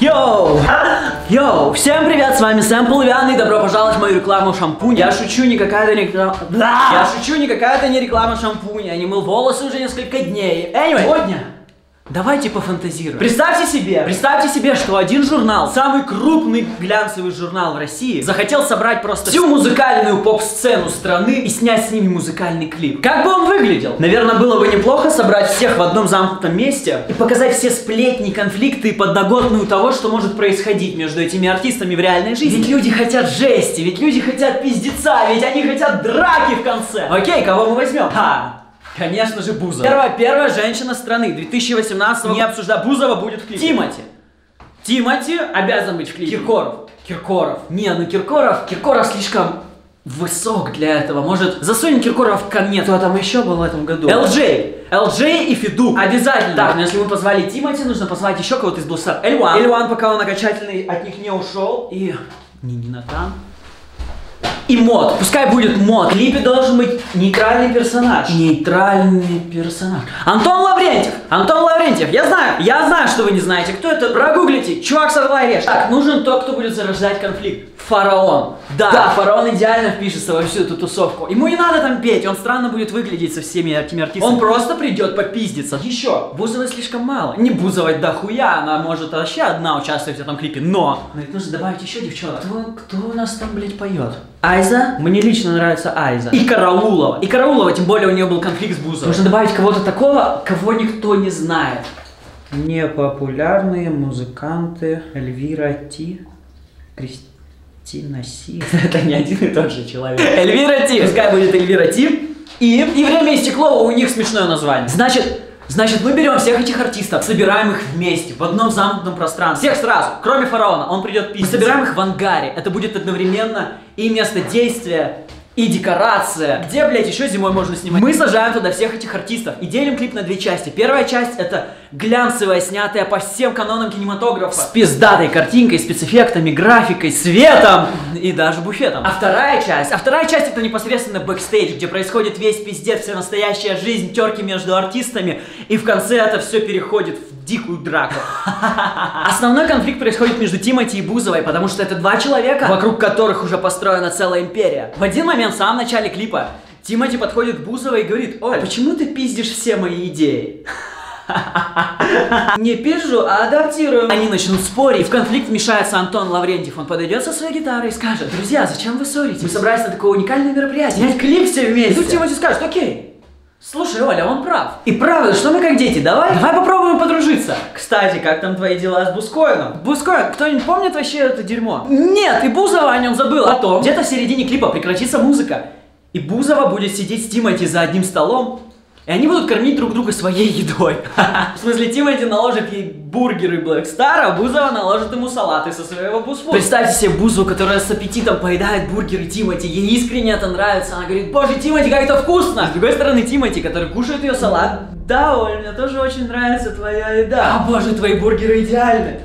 Йоу! Йоу! Всем привет, с вами Сэм Полувян и добро пожаловать в мою рекламу шампуня. Я шучу, не какая-то реклама... Я шучу, не какая-то не реклама шампуня. Я не мыл волосы уже несколько дней. Anyway, сегодня Давайте пофантазируем. Представьте себе, представьте себе, что один журнал, самый крупный глянцевый журнал в России, захотел собрать просто всю музыкальную поп-сцену страны и снять с ними музыкальный клип. Как бы он выглядел? Наверное, было бы неплохо собрать всех в одном замкнутом месте и показать все сплетни, конфликты и подноготную того, что может происходить между этими артистами в реальной жизни. Ведь люди хотят жести, ведь люди хотят пиздеца, ведь они хотят драки в конце. Окей, кого мы возьмем? Ха, Конечно же, Бузова. Первая, первая женщина страны 2018 Не обсуждая, Бузова будет в клипе. Тимати. Тимати обязан быть в клипе. Киркоров. Киркоров. Не, ну Киркоров, Киркоров слишком высок для этого. Может, засунем Киркоров ко мне. Кто там еще был в этом году? ЛД. ЛД и Фиду. Обязательно. Так, но если мы позвали Тимати, нужно позвать еще кого-то из Блустар. Эльван. Эльван, пока он окончательный от них не ушел. И... Не, не Натан и мод. Пускай будет мод. В клипе должен быть нейтральный персонаж. Нейтральный персонаж. Антон Лаврентьев. Антон Лаврентьев. Я знаю, я знаю, что вы не знаете, кто это. Прогуглите. Чувак с орла и Так, нужен тот, кто будет зарождать конфликт. Фараон. Да, да, фараон идеально впишется во всю эту тусовку. Ему не надо там петь, он странно будет выглядеть со всеми этими артистами. Он просто придет попиздиться. Еще, Бузовой слишком мало. Не Бузовой да хуя, она может вообще одна участвовать в этом клипе, но... Но ведь нужно добавить еще девчонок. Кто, кто у нас там, блядь, поет? Айза. Мне лично нравится Айза. И Караулова. И Караулова, тем более у нее был конфликт с Бузовой. Нужно добавить кого-то такого, кого никто не знает. Непопулярные музыканты Эльвира Ти, Кристина Си. Это не один и тот же человек. Эльвира Ти. Пускай будет Эльвира Ти. И, и время истекло, у них смешное название. Значит, Значит, мы берем всех этих артистов, собираем их вместе, в одном замкнутом пространстве. Всех сразу, кроме фараона, он придет пить. Мы собираем их в ангаре. Это будет одновременно и место действия, и декорация. Где, блядь, еще зимой можно снимать? Мы сажаем туда всех этих артистов и делим клип на две части. Первая часть это глянцевая, снятая по всем канонам кинематографа. С пиздатой картинкой, спецэффектами, графикой, светом и даже буфетом. А вторая часть, а вторая часть это непосредственно бэкстейдж, где происходит весь пиздец, вся настоящая жизнь, терки между артистами. И в конце это все переходит в дикую драку. Основной конфликт происходит между Тимати и Бузовой, потому что это два человека, вокруг которых уже построена целая империя. В один момент, в самом начале клипа, Тимати подходит к Бузовой и говорит, ой, а почему ты пиздишь все мои идеи? Не пизжу, а адаптирую. Они начнут спорить, и в конфликт вмешается Антон Лаврентьев. Он подойдет со своей гитарой и скажет, друзья, зачем вы ссоритесь? Мы собрались на такое уникальное мероприятие. Снять клип все вместе. И тут Тимати скажет, окей, Слушай, Оля, он прав. И правда, что мы как дети, давай? Давай попробуем подружиться. Кстати, как там твои дела с Бускоином? Бускоин, кто-нибудь помнит вообще это дерьмо? Нет, и Бузова о нем забыл. Потом, где-то в середине клипа прекратится музыка. И Бузова будет сидеть с Тимати за одним столом и они будут кормить друг друга своей едой. В смысле, Тимати наложит ей бургеры Black Star, а Бузова наложит ему салаты со своего бусфу. Представьте себе Бузу, которая с аппетитом поедает бургеры Тимати. Ей искренне это нравится. Она говорит, боже, Тимати, как это вкусно! С другой стороны, Тимати, который кушает ее салат. Да, Оль, мне тоже очень нравится твоя еда. А боже, твои бургеры идеальны.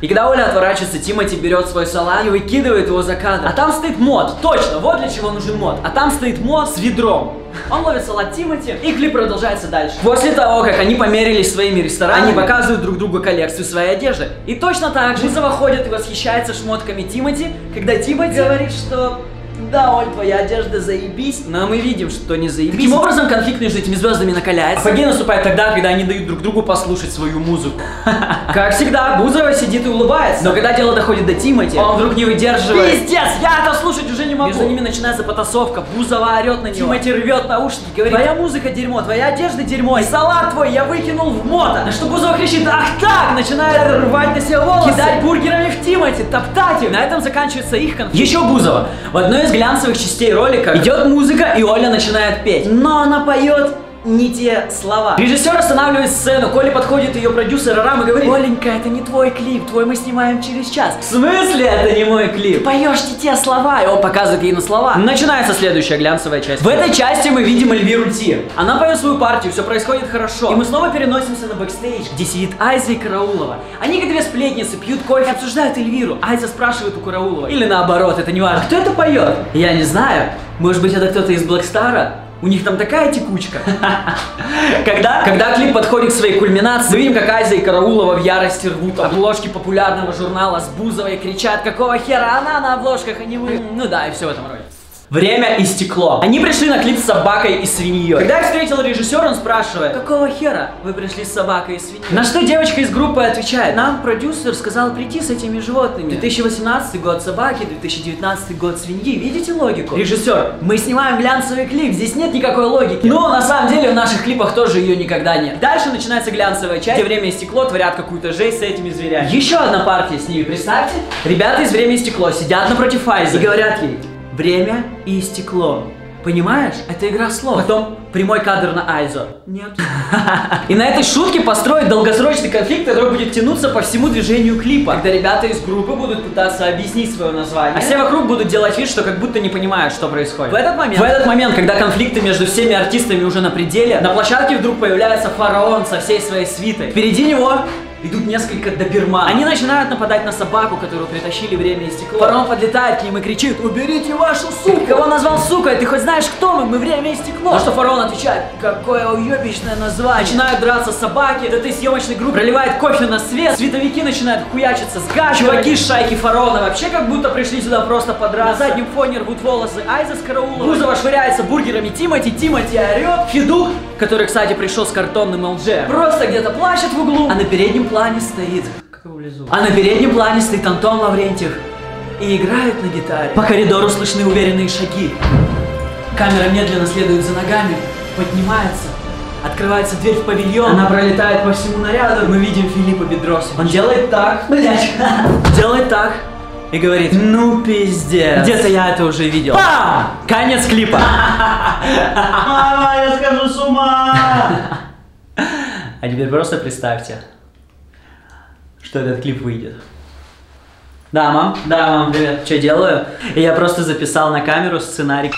И когда Оля отворачивается, Тимати берет свой салат и выкидывает его за кадр. А там стоит мод. Точно, вот для чего нужен мод. А там стоит мод с ведром. Он ловит салат Тимати, и клип продолжается дальше. После того, как они померились своими ресторанами, они показывают друг другу коллекцию своей одежды. И точно так же Бузова ходит и восхищается шмотками Тимати, когда Тимати говорит, что да, Оль, твоя одежда заебись, но мы видим, что не заебись. Таким образом, конфликт между этими звездами накаляется. Апогей наступает тогда, когда они дают друг другу послушать свою музыку. Как всегда, Бузова сидит и улыбается. Но когда дело доходит до Тимати, он вдруг не выдерживает. Пиздец, я это слушать уже не могу. Между ними начинается потасовка, Бузова орет на него. Тимати рвет наушники, говорит, твоя музыка дерьмо, твоя одежда дерьмо, и салат твой я выкинул в мото. На что Бузова кричит, ах так, начинает рвать на себе волосы, кидать бургерами в Тимати, топтать их. На этом заканчивается их конфликт. Еще Бузова. В одной из глянцевых частей ролика идет музыка, и Оля начинает петь. Но она поет не те слова. Режиссер останавливает сцену, Коля подходит ее продюсер Арам и говорит, Оленька, это не твой клип, твой мы снимаем через час. В смысле это не мой клип? Ты поешь не те слова, и он показывает ей на слова. Начинается следующая глянцевая часть. В этой части мы видим Эльвиру Ти. Она поет свою партию, все происходит хорошо. И мы снова переносимся на бэкстейдж, где сидит Айза и Караулова. Они как две сплетницы, пьют кофе, обсуждают Эльвиру. Айза спрашивает у Караулова. Или наоборот, это не важно. А кто это поет? Я не знаю. Может быть это кто-то из Блэкстара? У них там такая текучка. Когда, когда клип подходит к своей кульминации, мы видим, как Айза и Караулова в ярости рвут обложки популярного журнала с Бузовой, кричат, какого хера она на обложках, а не вы. Ну да, и все в этом роде. Время истекло. Они пришли на клип с собакой и свиньей. Когда я встретил режиссера, он спрашивает, какого хера вы пришли с собакой и свиньей? На что девочка из группы отвечает, нам продюсер сказал прийти с этими животными. 2018 год собаки, 2019 год свиньи. Видите логику? Режиссер, мы снимаем глянцевый клип, здесь нет никакой логики. Но на самом деле в наших клипах тоже ее никогда нет. Дальше начинается глянцевая часть, где время и стекло творят какую-то жесть с этими зверями. Еще одна партия с ними, представьте. Ребята из время и стекло сидят напротив Айза и говорят ей, Время и стекло. Понимаешь? Это игра слов. Потом прямой кадр на Айзо. Нет. И на этой шутке построить долгосрочный конфликт, который будет тянуться по всему движению клипа. Когда ребята из группы будут пытаться объяснить свое название. А все вокруг будут делать вид, что как будто не понимают, что происходит. В этот момент, в этот момент, когда конфликты между всеми артистами уже на пределе, на площадке вдруг появляется фараон со всей своей свитой. Впереди него идут несколько доберман. Они начинают нападать на собаку, которую притащили время и стекло. Фараон подлетает к ним и кричит, уберите вашу суку! Кого назвал сукой? Ты хоть знаешь, кто мы? Мы время и стекло. На что фараон отвечает, какое уебищное название. Начинают драться собаки, от этой съемочной группы проливает кофе на свет, световики начинают хуячиться с гачем. Чуваки с шайки фараона вообще как будто пришли сюда просто подраться. На заднем фоне рвут волосы Айза с караулом. Бузова швыряется бургерами Тимати, Тимати орет. Федук, который, кстати, пришел с картонным ЛДЖ, просто где-то плачет в углу, а на переднем плане стоит... Как его влезу? А на переднем плане стоит Антон Лаврентьев и играет на гитаре. По коридору слышны уверенные шаги. Камера медленно следует за ногами, поднимается. Открывается дверь в павильон, она пролетает по всему наряду. Мы видим Филиппа Бедросова. Он делает так, блядь, делает так и говорит, ну пиздец. Где-то я это уже видел. Пам! Конец клипа. Мама, я скажу с ума! А теперь просто представьте, что этот клип выйдет. Да, мам? Да, мам, привет. Что делаю? И я просто записал на камеру сценарий.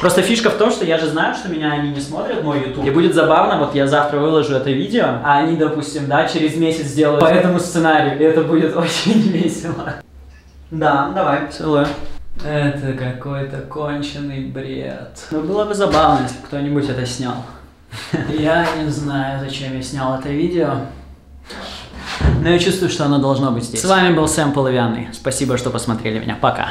Просто фишка в том, что я же знаю, что меня они не смотрят, мой YouTube. И будет забавно, вот я завтра выложу это видео, а они, допустим, да, через месяц сделают по этому сценарию, и это будет очень весело. Да, давай. Целую. Это какой-то конченый бред. Ну, было бы забавно, если бы кто-нибудь это снял. Я не знаю, зачем я снял это видео. Но я чувствую, что оно должно быть здесь. С вами был Сэм Половянный. Спасибо, что посмотрели меня. Пока.